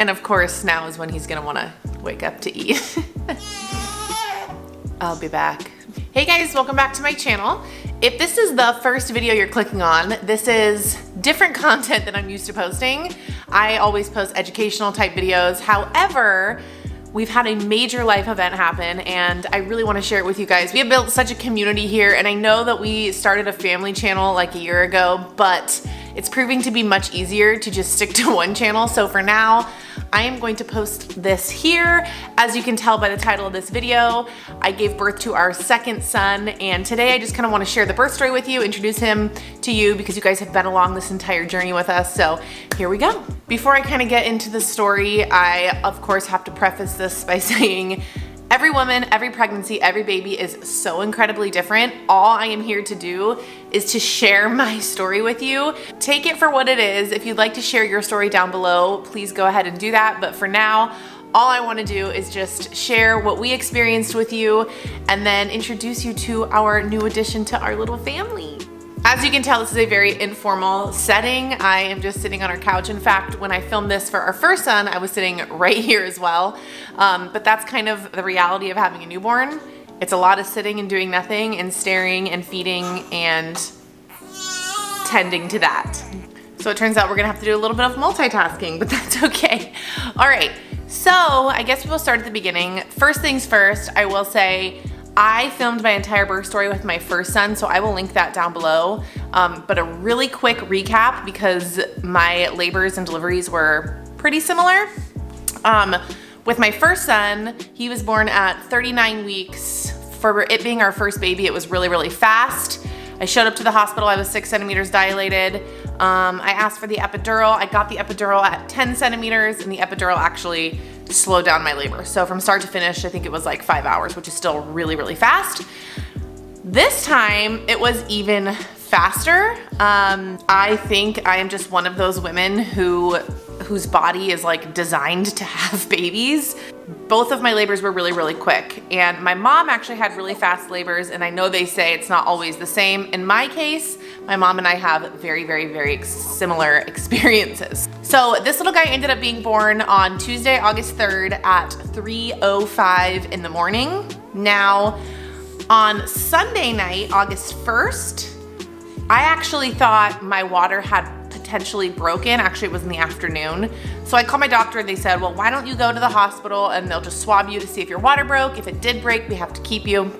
And of course, now is when he's gonna wanna wake up to eat. I'll be back. Hey guys, welcome back to my channel. If this is the first video you're clicking on, this is different content than I'm used to posting. I always post educational type videos. However, we've had a major life event happen and I really wanna share it with you guys. We have built such a community here and I know that we started a family channel like a year ago, but it's proving to be much easier to just stick to one channel. So for now, I am going to post this here. As you can tell by the title of this video, I gave birth to our second son and today I just kind of want to share the birth story with you, introduce him to you because you guys have been along this entire journey with us. So here we go. Before I kind of get into the story, I of course have to preface this by saying Every woman, every pregnancy, every baby is so incredibly different. All I am here to do is to share my story with you. Take it for what it is. If you'd like to share your story down below, please go ahead and do that. But for now, all I wanna do is just share what we experienced with you and then introduce you to our new addition to our little family. As you can tell, this is a very informal setting. I am just sitting on our couch. In fact, when I filmed this for our first son, I was sitting right here as well. Um, but that's kind of the reality of having a newborn. It's a lot of sitting and doing nothing and staring and feeding and tending to that. So it turns out we're gonna have to do a little bit of multitasking, but that's okay. All right, so I guess we'll start at the beginning. First things first, I will say I filmed my entire birth story with my first son, so I will link that down below. Um, but a really quick recap because my labors and deliveries were pretty similar. Um, with my first son, he was born at 39 weeks. For it being our first baby, it was really, really fast. I showed up to the hospital, I was six centimeters dilated. Um, I asked for the epidural. I got the epidural at 10 centimeters and the epidural actually slow down my labor. So from start to finish, I think it was like five hours, which is still really, really fast. This time it was even faster. Um, I think I am just one of those women who whose body is like designed to have babies. Both of my labors were really, really quick. And my mom actually had really fast labors and I know they say it's not always the same. In my case, my mom and I have very, very, very similar experiences. So this little guy ended up being born on Tuesday, August 3rd at 3.05 in the morning. Now, on Sunday night, August 1st, I actually thought my water had potentially broken. Actually, it was in the afternoon. So I called my doctor and they said, well, why don't you go to the hospital and they'll just swab you to see if your water broke. If it did break, we have to keep you.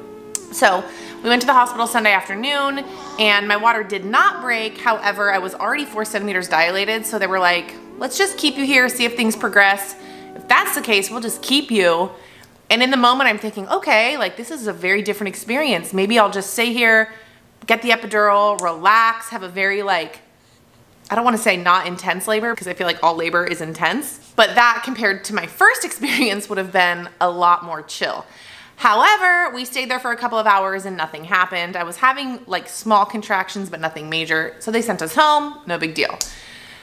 So we went to the hospital Sunday afternoon and my water did not break. However, I was already four centimeters dilated. So they were like, let's just keep you here, see if things progress. If that's the case, we'll just keep you. And in the moment I'm thinking, okay, like this is a very different experience. Maybe I'll just stay here, get the epidural, relax, have a very like I don't wanna say not intense labor because I feel like all labor is intense, but that compared to my first experience would have been a lot more chill. However, we stayed there for a couple of hours and nothing happened. I was having like small contractions, but nothing major. So they sent us home, no big deal.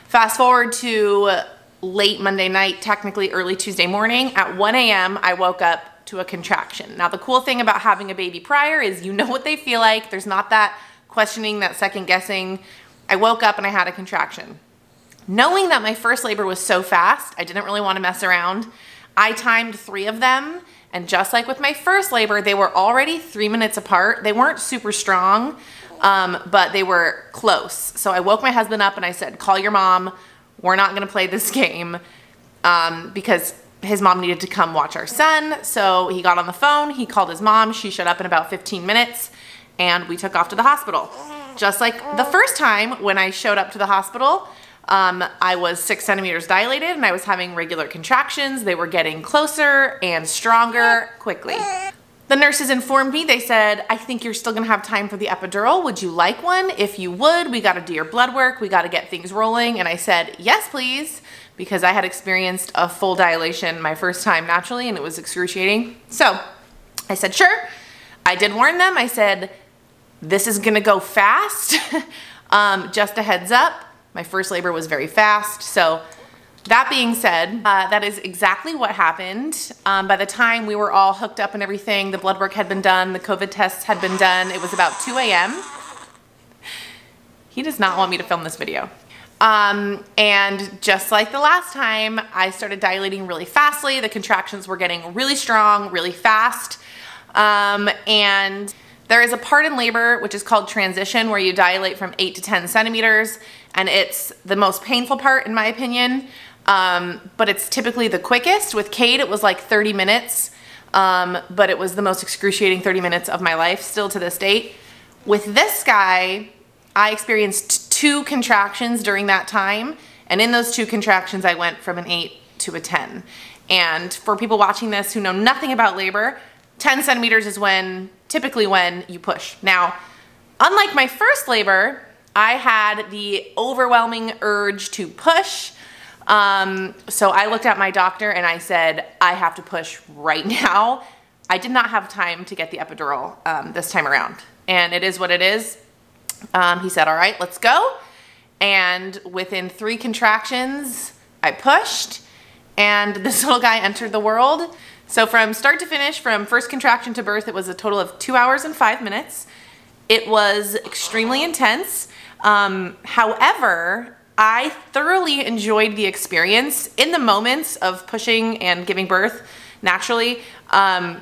Fast forward to late Monday night, technically early Tuesday morning. At 1 a.m., I woke up to a contraction. Now, the cool thing about having a baby prior is you know what they feel like. There's not that questioning, that second guessing. I woke up and I had a contraction. Knowing that my first labor was so fast, I didn't really want to mess around. I timed three of them, and just like with my first labor, they were already three minutes apart. They weren't super strong, um, but they were close. So I woke my husband up and I said, call your mom. We're not gonna play this game um, because his mom needed to come watch our son. So he got on the phone, he called his mom. She showed up in about 15 minutes and we took off to the hospital. Just like the first time when I showed up to the hospital, um, I was six centimeters dilated and I was having regular contractions. They were getting closer and stronger quickly. The nurses informed me, they said, I think you're still gonna have time for the epidural. Would you like one? If you would, we gotta do your blood work. We gotta get things rolling. And I said, yes, please, because I had experienced a full dilation my first time naturally and it was excruciating. So I said, sure. I did warn them. I said, this is gonna go fast. um, just a heads up, my first labor was very fast. So that being said, uh, that is exactly what happened. Um, by the time we were all hooked up and everything, the blood work had been done, the COVID tests had been done. It was about 2 a.m. He does not want me to film this video. Um, and just like the last time, I started dilating really fastly. The contractions were getting really strong, really fast. Um, and there is a part in labor which is called transition where you dilate from 8 to 10 centimeters and it's the most painful part in my opinion um, but it's typically the quickest. With Cade it was like 30 minutes um, but it was the most excruciating 30 minutes of my life still to this date. With this guy I experienced two contractions during that time and in those two contractions I went from an 8 to a 10 and for people watching this who know nothing about labor 10 centimeters is when, typically when you push. Now, unlike my first labor, I had the overwhelming urge to push. Um, so I looked at my doctor and I said, I have to push right now. I did not have time to get the epidural um, this time around. And it is what it is. Um, he said, all right, let's go. And within three contractions, I pushed and this little guy entered the world. So from start to finish, from first contraction to birth, it was a total of two hours and five minutes. It was extremely intense. Um, however, I thoroughly enjoyed the experience in the moments of pushing and giving birth naturally. Um,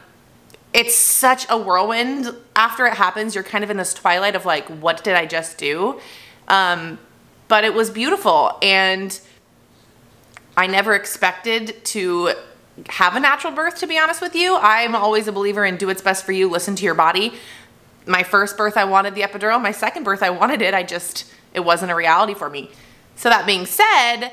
it's such a whirlwind. After it happens, you're kind of in this twilight of like, what did I just do? Um, but it was beautiful. And I never expected to have a natural birth, to be honest with you. I'm always a believer in do what's best for you, listen to your body. My first birth, I wanted the epidural. My second birth, I wanted it. I just, it wasn't a reality for me. So that being said,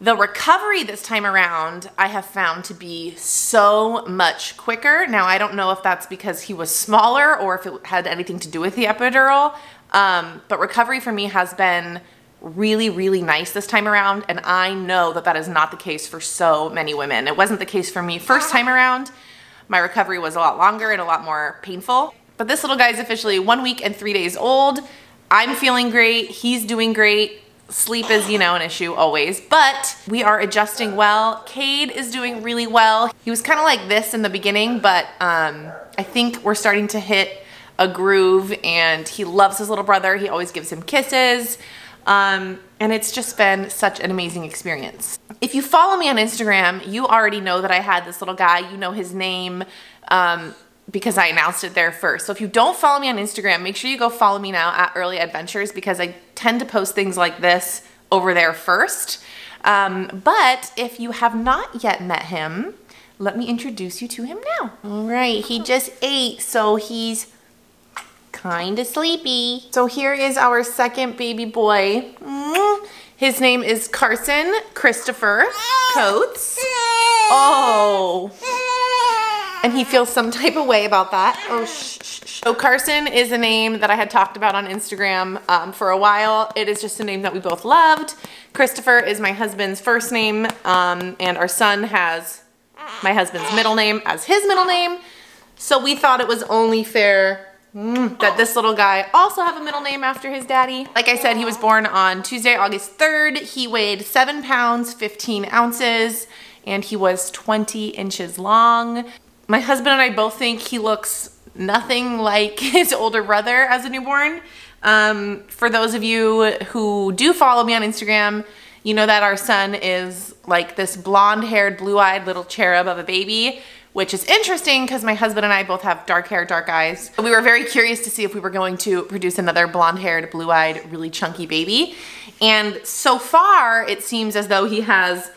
the recovery this time around, I have found to be so much quicker. Now, I don't know if that's because he was smaller or if it had anything to do with the epidural, um, but recovery for me has been really, really nice this time around. And I know that that is not the case for so many women. It wasn't the case for me first time around. My recovery was a lot longer and a lot more painful. But this little guy is officially one week and three days old. I'm feeling great. He's doing great. Sleep is, you know, an issue always, but we are adjusting well. Cade is doing really well. He was kind of like this in the beginning, but um, I think we're starting to hit a groove and he loves his little brother. He always gives him kisses. Um, and it's just been such an amazing experience. If you follow me on Instagram, you already know that I had this little guy. You know his name um, because I announced it there first. So if you don't follow me on Instagram, make sure you go follow me now at Early EDventures because I tend to post things like this over there first. Um, but if you have not yet met him, let me introduce you to him now. All right, he just ate, so he's kind of sleepy. So here is our second baby boy. His name is Carson Christopher Coates. Oh. And he feels some type of way about that. Oh, shh. So Carson is a name that I had talked about on Instagram um, for a while. It is just a name that we both loved. Christopher is my husband's first name, um, and our son has my husband's middle name as his middle name. So we thought it was only fair Mm, that this little guy also have a middle name after his daddy. Like I said, he was born on Tuesday, August 3rd. He weighed seven pounds, 15 ounces, and he was 20 inches long. My husband and I both think he looks nothing like his older brother as a newborn. Um, for those of you who do follow me on Instagram, you know that our son is like this blonde haired, blue eyed little cherub of a baby which is interesting because my husband and I both have dark hair, dark eyes. We were very curious to see if we were going to produce another blonde haired, blue eyed, really chunky baby. And so far it seems as though he has,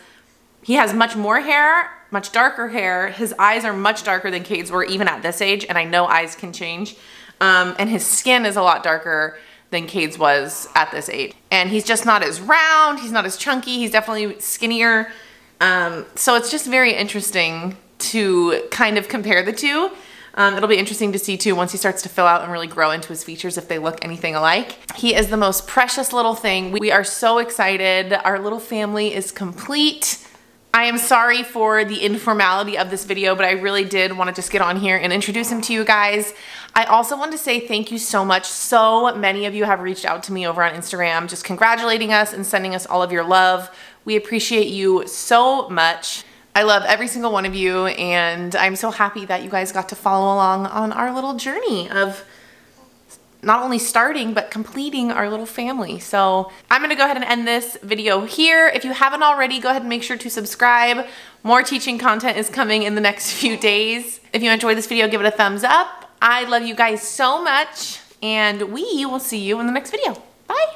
he has much more hair, much darker hair. His eyes are much darker than Cade's were even at this age. And I know eyes can change. Um, and his skin is a lot darker than Cade's was at this age. And he's just not as round. He's not as chunky. He's definitely skinnier. Um, so it's just very interesting to kind of compare the two. Um, it'll be interesting to see too once he starts to fill out and really grow into his features if they look anything alike. He is the most precious little thing. We are so excited. Our little family is complete. I am sorry for the informality of this video, but I really did want to just get on here and introduce him to you guys. I also want to say thank you so much. So many of you have reached out to me over on Instagram just congratulating us and sending us all of your love. We appreciate you so much. I love every single one of you and I'm so happy that you guys got to follow along on our little journey of not only starting, but completing our little family. So I'm gonna go ahead and end this video here. If you haven't already, go ahead and make sure to subscribe. More teaching content is coming in the next few days. If you enjoyed this video, give it a thumbs up. I love you guys so much, and we will see you in the next video. Bye.